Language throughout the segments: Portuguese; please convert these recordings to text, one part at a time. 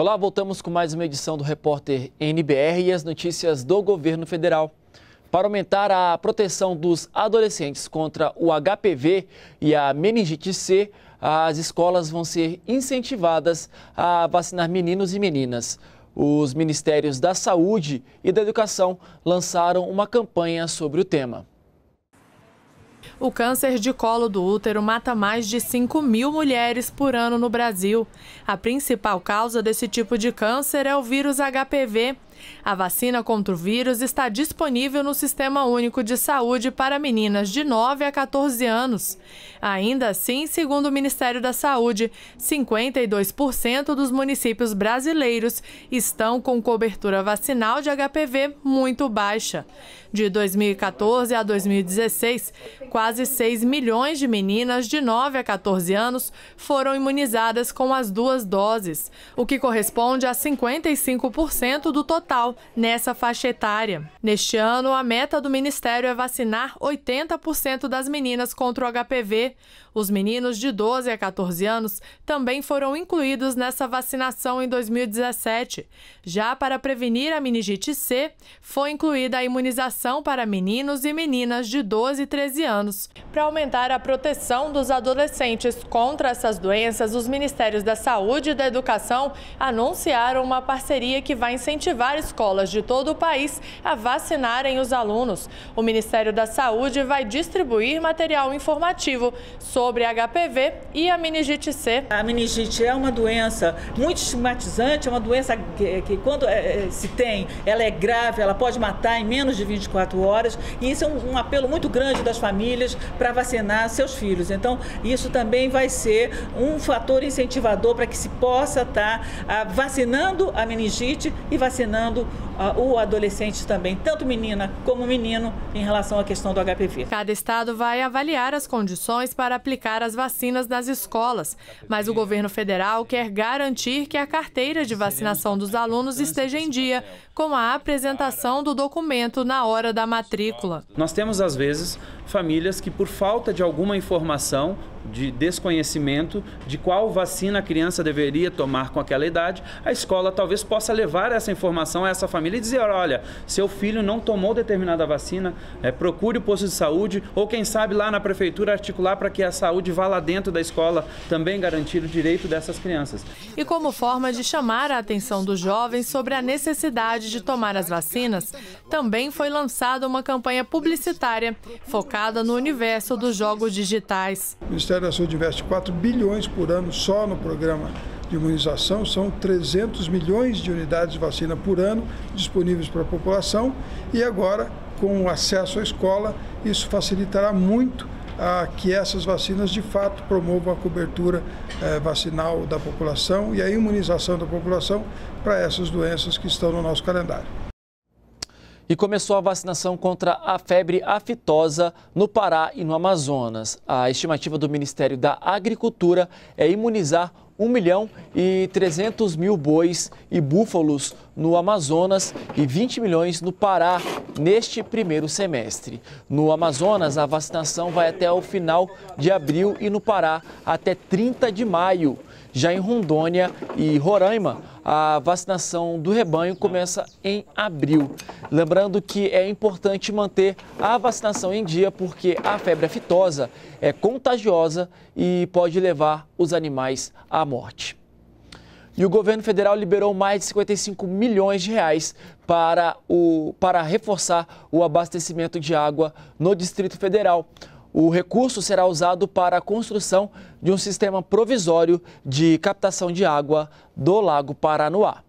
Olá, voltamos com mais uma edição do Repórter NBR e as notícias do governo federal. Para aumentar a proteção dos adolescentes contra o HPV e a meningite C, as escolas vão ser incentivadas a vacinar meninos e meninas. Os Ministérios da Saúde e da Educação lançaram uma campanha sobre o tema. O câncer de colo do útero mata mais de 5 mil mulheres por ano no Brasil. A principal causa desse tipo de câncer é o vírus HPV. A vacina contra o vírus está disponível no Sistema Único de Saúde para meninas de 9 a 14 anos. Ainda assim, segundo o Ministério da Saúde, 52% dos municípios brasileiros estão com cobertura vacinal de HPV muito baixa. De 2014 a 2016, quase 6 milhões de meninas de 9 a 14 anos foram imunizadas com as duas doses, o que corresponde a 55% do total nessa faixa etária. Neste ano, a meta do Ministério é vacinar 80% das meninas contra o HPV. Os meninos de 12 a 14 anos também foram incluídos nessa vacinação em 2017. Já para prevenir a meningite C, foi incluída a imunização para meninos e meninas de 12 e 13 anos. Para aumentar a proteção dos adolescentes contra essas doenças, os Ministérios da Saúde e da Educação anunciaram uma parceria que vai incentivar escolas de todo o país a vacinarem os alunos. O Ministério da Saúde vai distribuir material informativo sobre HPV e a meningite C. A meningite é uma doença muito estigmatizante, é uma doença que, que quando é, é se tem, ela é grave, ela pode matar em menos de 24 horas. E isso é um, um apelo muito grande das famílias para vacinar seus filhos. Então, isso também vai ser um fator incentivador para que se possa estar tá, vacinando a meningite e vacinando o adolescente também, tanto menina como menino, em relação à questão do HPV. Cada estado vai avaliar as condições para aplicar as vacinas nas escolas, mas o governo federal quer garantir que a carteira de vacinação dos alunos esteja em dia, com a apresentação do documento na hora da matrícula. Nós temos, às vezes, famílias que, por falta de alguma informação, de desconhecimento de qual vacina a criança deveria tomar com aquela idade, a escola talvez possa levar essa informação a essa família e dizer: olha, seu filho não tomou determinada vacina, é, procure o posto de saúde, ou quem sabe lá na prefeitura articular para que a saúde vá lá dentro da escola também garantir o direito dessas crianças. E como forma de chamar a atenção dos jovens sobre a necessidade de tomar as vacinas, também foi lançada uma campanha publicitária focada no universo dos jogos digitais. Ministério da Saúde investe 4 bilhões por ano só no programa de imunização, são 300 milhões de unidades de vacina por ano disponíveis para a população e agora, com o acesso à escola, isso facilitará muito a que essas vacinas de fato promovam a cobertura eh, vacinal da população e a imunização da população para essas doenças que estão no nosso calendário e começou a vacinação contra a febre aftosa no Pará e no Amazonas. A estimativa do Ministério da Agricultura é imunizar 1 milhão e 300 mil bois e búfalos no Amazonas e 20 milhões no Pará neste primeiro semestre. No Amazonas, a vacinação vai até o final de abril e no Pará até 30 de maio. Já em Rondônia e Roraima, a vacinação do rebanho começa em abril. Lembrando que é importante manter a vacinação em dia porque a febre aftosa é contagiosa e pode levar os animais à morte. E o governo federal liberou mais de 55 milhões de reais para, o, para reforçar o abastecimento de água no Distrito Federal. O recurso será usado para a construção de um sistema provisório de captação de água do Lago Paranoá.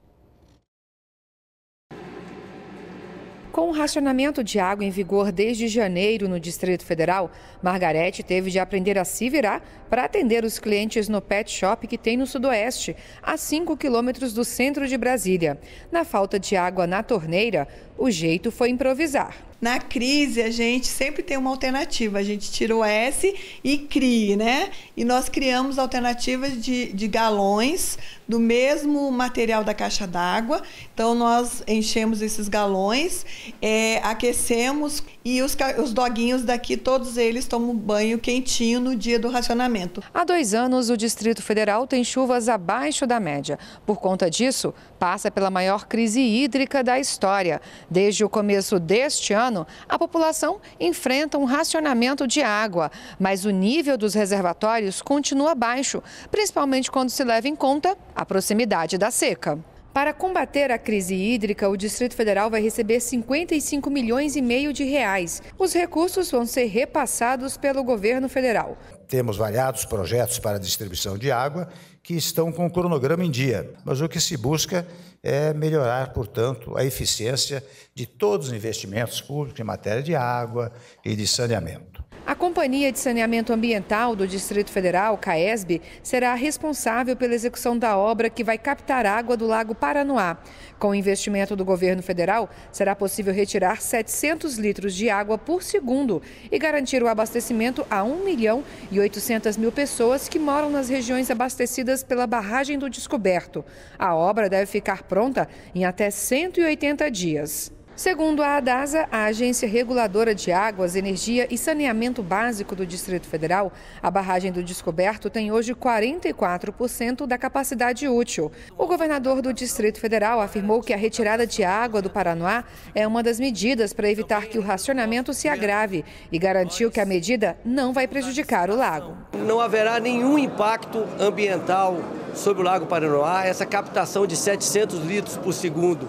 Com o racionamento de água em vigor desde janeiro no Distrito Federal, Margarete teve de aprender a se virar para atender os clientes no pet shop que tem no Sudoeste, a 5 quilômetros do centro de Brasília. Na falta de água na torneira, o jeito foi improvisar. Na crise a gente sempre tem uma alternativa. A gente tira o S e crie, né? E nós criamos alternativas de, de galões do mesmo material da caixa d'água. Então, nós enchemos esses galões, é, aquecemos e os, os doguinhos daqui, todos eles tomam banho quentinho no dia do racionamento. Há dois anos, o Distrito Federal tem chuvas abaixo da média. Por conta disso, passa pela maior crise hídrica da história. Desde o começo deste ano, a população enfrenta um racionamento de água, mas o nível dos reservatórios continua baixo, principalmente quando se leva em conta a proximidade da seca. Para combater a crise hídrica, o Distrito Federal vai receber 55 milhões e meio de reais. Os recursos vão ser repassados pelo governo federal. Temos variados projetos para distribuição de água que estão com o cronograma em dia, mas o que se busca é melhorar, portanto, a eficiência de todos os investimentos públicos em matéria de água e de saneamento. Companhia de Saneamento Ambiental do Distrito Federal, CAESB, será responsável pela execução da obra que vai captar água do Lago Paranoá. Com o investimento do governo federal, será possível retirar 700 litros de água por segundo e garantir o abastecimento a 1 milhão e 800 mil pessoas que moram nas regiões abastecidas pela barragem do Descoberto. A obra deve ficar pronta em até 180 dias. Segundo a ADASA, a Agência Reguladora de Águas, Energia e Saneamento Básico do Distrito Federal, a barragem do Descoberto tem hoje 44% da capacidade útil. O governador do Distrito Federal afirmou que a retirada de água do Paranoá é uma das medidas para evitar que o racionamento se agrave e garantiu que a medida não vai prejudicar o lago. Não haverá nenhum impacto ambiental sobre o Lago Paranoá, essa captação de 700 litros por segundo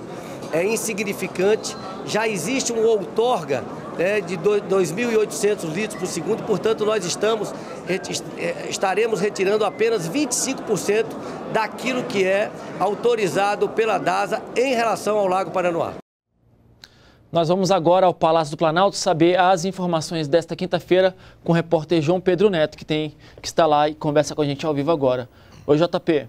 é insignificante. Já existe um outorga né, de 2.800 litros por segundo, portanto, nós estamos, é, estaremos retirando apenas 25% daquilo que é autorizado pela DASA em relação ao Lago Paranoá. Nós vamos agora ao Palácio do Planalto saber as informações desta quinta-feira com o repórter João Pedro Neto, que, tem, que está lá e conversa com a gente ao vivo agora. Oi, JP.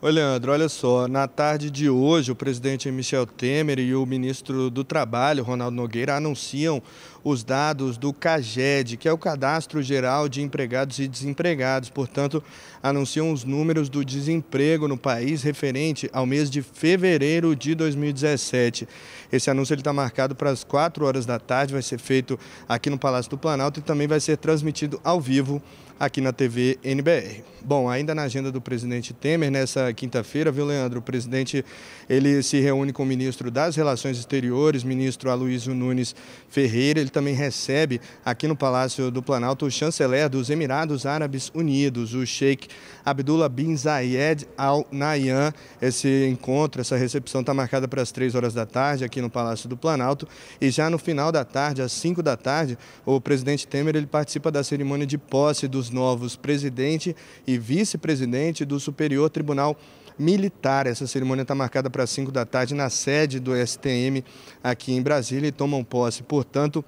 Oi, Leandro, olha só. Na tarde de hoje, o presidente Michel Temer e o ministro do Trabalho, Ronaldo Nogueira, anunciam os dados do CAGED, que é o Cadastro Geral de Empregados e Desempregados. Portanto, anunciam os números do desemprego no país referente ao mês de fevereiro de 2017. Esse anúncio está marcado para as 4 horas da tarde, vai ser feito aqui no Palácio do Planalto e também vai ser transmitido ao vivo aqui na TV NBR. Bom, ainda na agenda do presidente Temer, nessa quinta-feira, viu, Leandro? O presidente ele se reúne com o ministro das Relações Exteriores, ministro Aloysio Nunes Ferreira. Ele também recebe aqui no Palácio do Planalto o chanceler dos Emirados Árabes Unidos, o Sheikh Abdullah bin Zayed Al Nahyan. Esse encontro, essa recepção está marcada para as três horas da tarde aqui no Palácio do Planalto. E já no final da tarde, às cinco da tarde, o presidente Temer ele participa da cerimônia de posse dos novos presidente e vice-presidente do Superior Tribunal Militar. Essa cerimônia está marcada para 5 da tarde na sede do STM aqui em Brasília e tomam posse, portanto,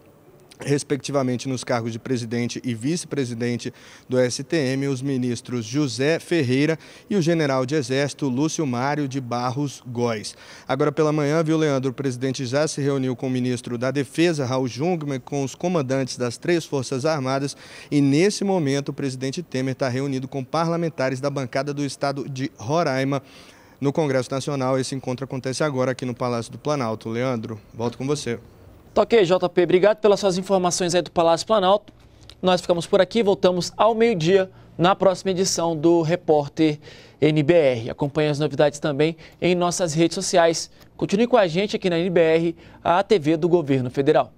respectivamente nos cargos de presidente e vice-presidente do STM, os ministros José Ferreira e o general de Exército Lúcio Mário de Barros Góes. Agora pela manhã, viu, Leandro, o presidente já se reuniu com o ministro da Defesa, Raul Jungmann, com os comandantes das três Forças Armadas e, nesse momento, o presidente Temer está reunido com parlamentares da bancada do estado de Roraima no Congresso Nacional. Esse encontro acontece agora aqui no Palácio do Planalto. Leandro, volto com você. Tá ok, JP. Obrigado pelas suas informações aí do Palácio Planalto. Nós ficamos por aqui, voltamos ao meio-dia na próxima edição do Repórter NBR. Acompanhe as novidades também em nossas redes sociais. Continue com a gente aqui na NBR, a TV do Governo Federal.